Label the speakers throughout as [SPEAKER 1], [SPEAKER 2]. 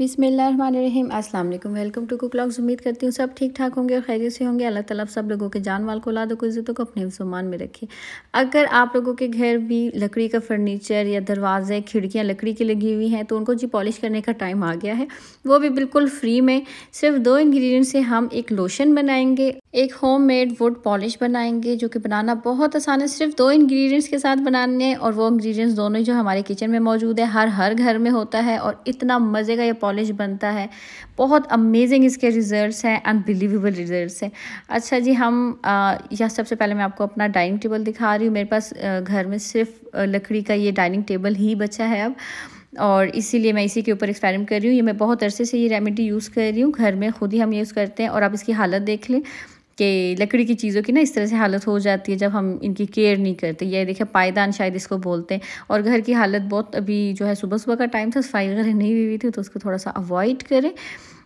[SPEAKER 1] बिसमीम अस्सलाम वालेकुम वेलकम टू कुक ब्लॉग्स उम्मीद करती हूँ सब ठीक ठाक होंगे और खैरियत से होंगे। अल्लाह ताला सब लोगों के जान वाल को लादो को, इज़्ज़तों को अपने सामान में रखे। अगर आप लोगों के घर भी लकड़ी का फर्नीचर या दरवाजे, खिड़कियाँ लकड़ी की लगी हुई हैं तो उनको जी पॉलिश करने का टाइम आ गया है। वो भी बिल्कुल फ्री में। सिर्फ़ दो इन्ग्रीडियंट से हम एक लोशन बनाएँगे एक होम मेड वुड पॉलिश बनाएँगे, जो कि बनाना बहुत आसान है। सिर्फ़ दो इंग्रेडिएंट्स के साथ बनाने हैं और वो इंग्रेडिएंट्स दोनों ही जो हमारे किचन में मौजूद है, हर हर घर में होता है और इतना मज़े का ये पॉलिश बनता है। बहुत अमेजिंग इसके रिज़ल्ट्स हैं अनबिलीवेबल रिज़ल्ट्स हैं। अच्छा जी, हम यह सबसे पहले मैं आपको अपना डाइनिंग टेबल दिखा रही हूँ। मेरे पास घर में सिर्फ़ लकड़ी का ये डाइनिंग टेबल ही बचा है अब। और इसीलिए मैं इसी के ऊपर एक्सपेरिमेंट कर रही हूँ। ये मैं बहुत अरसे से ये रेमेडी यूज़ कर रही हूँ। घर में ख़ुद ही हम यूज़ करते हैं और आप इसकी हालत देख लें। कि लकड़ी की चीज़ों की ना इस तरह से हालत हो जाती है जब हम इनकी केयर नहीं करते। ये देखिए, पायदान शायद इसको बोलते हैं। और घर की हालत बहुत अभी जो है सुबह सुबह का टाइम था, सफ़ाई वगैरह नहीं हुई हुई थी तो उसको थोड़ा सा अवॉइड करें।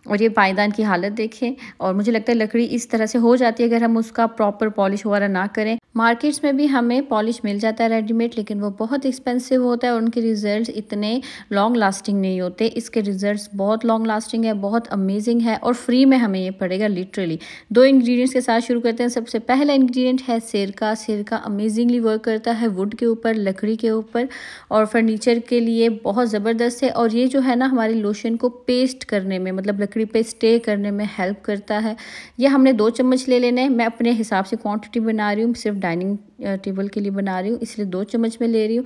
[SPEAKER 1] और ये पायदान की हालत देखें और मुझे लगता है लकड़ी इस तरह से हो जाती है अगर हम उसका प्रॉपर पॉलिश वगैरह ना करें। मार्केट्स में भी हमें पॉलिश मिल जाता है रेडीमेड लेकिन वो बहुत एक्सपेंसिव होता है और उनके रिजल्ट्स इतने लॉन्ग लास्टिंग नहीं होते। इसके रिजल्ट्स बहुत लॉन्ग लास्टिंग है, बहुत अमेजिंग है और फ्री में हमें ये पड़ेगा लिटरली दो इंग्रेडिएंट्स के साथ शुरू करते हैं। सबसे पहला इंग्रेडिएंट है सिरका। सिरका अमेजिंगली वर्क करता है वुड के ऊपर, लकड़ी के ऊपर और फर्नीचर के लिए बहुत ज़बरदस्त है। और ये जो है ना, हमारे लोशन को पेस्ट करने में मतलब लकड़ी पे स्टे करने में हेल्प करता है। ये हमने दो चम्मच ले लेने हैं। मैं अपने हिसाब से क्वांटिटी बना रही हूँ, सिर्फ़ डाइनिंग टेबल के लिए बना रही हूँ, इसलिए दो चम्मच में ले रही हूँ।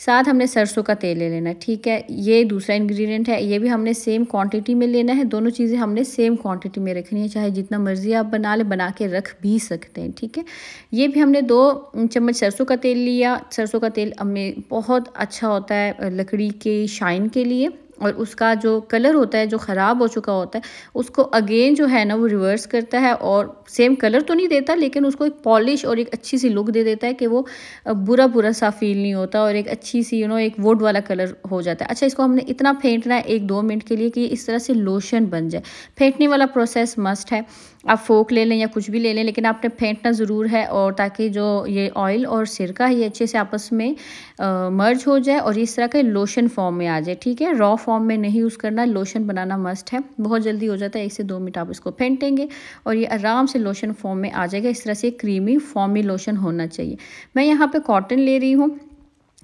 [SPEAKER 1] साथ हमने सरसों का तेल ले लेना है, ठीक है? ये दूसरा इंग्रेडिएंट है, ये भी हमने सेम क्वांटिटी में लेना है। दोनों चीज़ें हमने सेम क्वांटिटी में रखनी है, चाहे जितना मर्ज़ी आप बना ले, बना के रख भी सकते हैं, ठीक है? ये भी हमने दो चम्मच सरसों का तेल लिया। सरसों का तेल हमें बहुत अच्छा होता है लकड़ी के शाइन के लिए। और उसका जो कलर होता है, जो ख़राब हो चुका होता है, उसको अगेन जो है ना, वो रिवर्स करता है और सेम कलर तो नहीं देता, लेकिन उसको एक पॉलिश और एक अच्छी सी लुक दे देता है कि वो बुरा बुरा सा फील नहीं होता और एक अच्छी सी यू नो एक वुड वाला कलर हो जाता है। अच्छा इसको हमने इतना फेंटना है एक दो मिनट के लिए कि इस तरह से लोशन बन जाए। फेंटने वाला प्रोसेस मस्ट है। आप फोक ले लें या कुछ भी ले लें, लेकिन आपने फेंटना ज़रूर है और ताकि जो ये ऑयल और सिरका, ये अच्छे से आपस में मर्ज हो जाए और इस तरह के लोशन फॉर्म में आ जाए, ठीक है? रॉ फॉर्म में नहीं यूज़ करना लोशन बनाना मस्ट है। बहुत जल्दी हो जाता है, एक से दो मिनट आप इसको फेंटेंगे और ये आराम से लोशन फॉर्म में आ जाएगा। इस तरह से क्रीमी फॉर्मी लोशन होना चाहिए। मैं यहाँ पर कॉटन ले रही हूँ।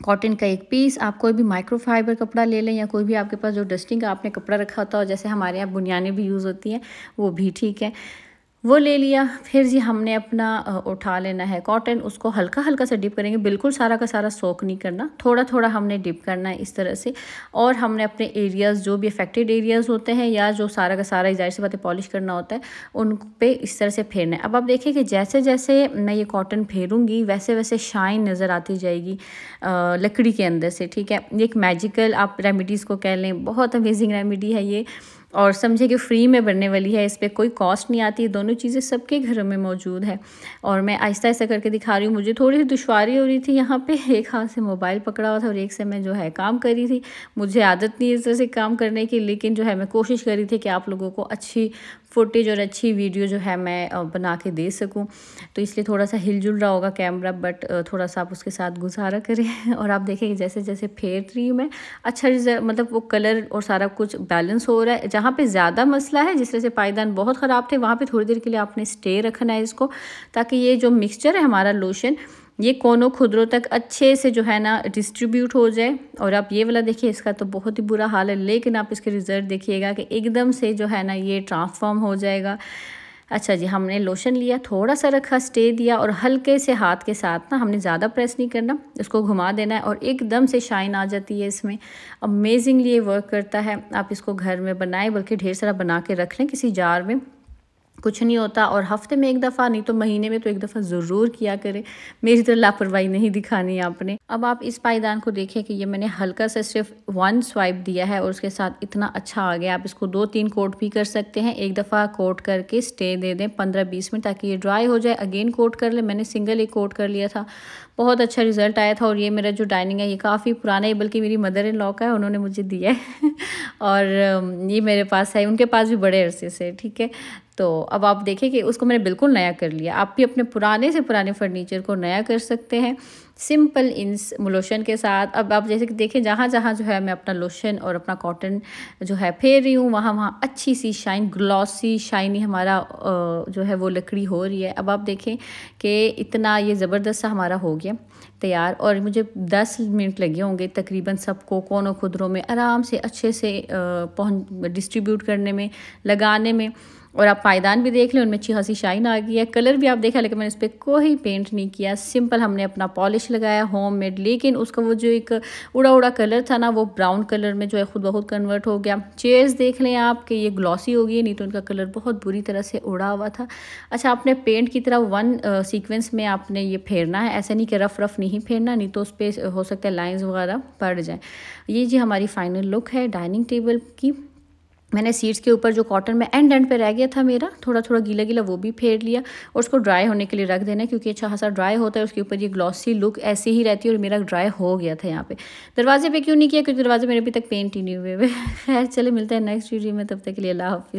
[SPEAKER 1] कॉटन का एक पीस आप कोई भी माइक्रोफाइबर कपड़ा ले लें या कोई भी आपके पास जो डस्टिंग का आपने कपड़ा रखा होता हो, जैसे हमारे यहाँ बुनियाने भी यूज़ होती हैं, वो भी ठीक है। वो ले लिया। फिर जी हमने अपना उठा लेना है कॉटन उसको हल्का हल्का सा डिप करेंगे। बिल्कुल सारा का सारा सोक नहीं करना। थोड़ा थोड़ा हमने डिप करना है इस तरह से। और हमने अपने एरियाज़ जो भी अफेक्टेड एरियाज़ होते हैं या जो सारा का सारा ज़ाहिर से बातें पॉलिश करना होता है, उन पे इस तरह से फेरना है। अब आप देखिए कि जैसे जैसे मैं ये कॉटन फेरूँगी वैसे वैसे शाइन नज़र आती जाएगी लकड़ी के अंदर से, ठीक है? ये एक मैजिकल आप रेमिडीज़ को कह लें, बहुत अमेजिंग रेमिडी है ये। और समझे कि फ्री में बनने वाली है, इस पर कोई कॉस्ट नहीं आती, दोनों चीज़ें सबके घरों में मौजूद है। और मैं आहिस्ता आहिस्ता करके दिखा रही हूँ, मुझे थोड़ी सी दुशारी हो रही थी यहाँ पे, एक हाथ से मोबाइल पकड़ा हुआ था और एक से मैं जो है काम कर रही थी। मुझे आदत नहीं है इस तरह से काम करने की, लेकिन जो है मैं कोशिश कर रही थी कि आप लोगों को अच्छी फुटेज और अच्छी वीडियो जो है मैं बना के दे सकूँ। तो इसलिए थोड़ा सा हिलजुल रहा होगा कैमरा, बट थोड़ा सा आप उसके साथ गुजारा करें और आप देखेंगे जैसे जैसे फेर रही हूँ मैं अच्छा मतलब वो कलर और सारा कुछ बैलेंस हो रहा है। जहाँ पे ज़्यादा मसला है, जिस तरह से पायदान बहुत ख़राब थे, वहाँ पर थोड़ी देर के लिए आपने स्टे रखना है इसको, ताकि ये जो मिक्सचर है हमारा लोशन ये कोनों खुदरों तक अच्छे से जो है ना डिस्ट्रीब्यूट हो जाए। और आप ये वाला देखिए, इसका तो बहुत ही बुरा हाल है, लेकिन आप इसके रिज़ल्ट देखिएगा कि एकदम से जो है ना ये ट्रांसफॉर्म हो जाएगा। अच्छा जी, हमने लोशन लिया, थोड़ा सा रखा स्टे दिया, और हल्के से हाथ के साथ ना हमने ज़्यादा प्रेस नहीं करना इसको घुमा देना है, और एकदम से शाइन आ जाती है इसमें। अमेजिंगली ये वर्क करता है। आप इसको घर में बनाएँ, बल्कि ढेर सारा बना के रख लें किसी जार में। कुछ नहीं होता और हफ़्ते में एक दफ़ा, नहीं तो महीने में तो एक दफ़ा ज़रूर किया करें। मेरी तो लापरवाही नहीं दिखानी आपने। अब आप इस पायदान को देखें कि ये मैंने हल्का सा सिर्फ़ वन स्वाइप दिया है और उसके साथ इतना अच्छा आ गया। आप इसको दो तीन कोट भी कर सकते हैं। एक दफ़ा कोट करके स्टे दे दें पंद्रह बीस मिनट ताकि ये ड्राई हो जाए। अगेन कोट कर ले। मैंने सिंगल एक कोट कर लिया था। बहुत अच्छा रिज़ल्ट आया था और ये मेरा जो डाइनिंग है, ये काफ़ी पुराना है, बल्कि मेरी मदर इन लॉ का है, उन्होंने मुझे दिया है। और ये मेरे पास है। उनके पास भी बड़े अरसे से ठीक है? तो अब आप देखें कि उसको मैंने बिल्कुल नया कर लिया। आप भी अपने पुराने से पुराने फर्नीचर को नया कर सकते हैं, सिंपल इन लोशन के साथ। अब आप जैसे कि देखें जहाँ जहाँ जो है मैं अपना लोशन और अपना कॉटन जो है फेर रही हूँ वहाँ वहाँ अच्छी सी शाइन, ग्लॉसी, शाइनी हमारा जो है वो लकड़ी हो रही है। अब आप देखें कि इतना ये ज़बरदस्त हमारा हो गया, तैयार। और मुझे 10 मिनट लगे होंगे तकरीबन सबको, कोनों खुदरों में आराम से अच्छे से पहुँच डिस्ट्रीब्यूट करने में, लगाने में। और आप पायदान भी देख लें, उनमें अच्छी खासी शाइन आ गई है। कलर भी आप देखा, लेकिन मैंने इस पर कोई पेंट नहीं किया। सिंपल हमने अपना पॉलिश लगाया होम मेड लेकिन उसका वो जो एक उड़ा उड़ा कलर था ना, वो ब्राउन कलर में जो है खुद बहुत कन्वर्ट हो गया। चेयर्स देख लें आप कि ये ग्लॉसी हो गई नहीं तो उनका कलर बहुत बुरी तरह से उड़ा हुआ था। अच्छा आपने पेंट की तरह वन सीक्वेंस में आपने ये फेरना है। ऐसा नहीं कि रफ़ रफ़ नहीं फेरना, नहीं तो उस पर हो सकता है लाइन्स वगैरह पड़ जाए। ये जी हमारी फाइनल लुक है डाइनिंग टेबल की। मैंने सीड्स के ऊपर जो कॉटन में एंड एंड पे रह गया था मेरा, थोड़ा थोड़ा गीला गीला वो भी फेर लिया और उसको ड्राई होने के लिए रख देना क्योंकि अच्छा खासा ड्राई होता है, उसके ऊपर ये ग्लॉसी लुक ऐसी ही रहती है और मेरा ड्राई हो गया था यहाँ पे। दरवाजे पे क्यों नहीं किया? क्योंकि दरवाजे मेरे अभी तक पेंट ही नहीं हुए खैर चले मिलते हैं नेक्स्ट वीडियो में, तब तक के लिए अल्लाह हाफिज़।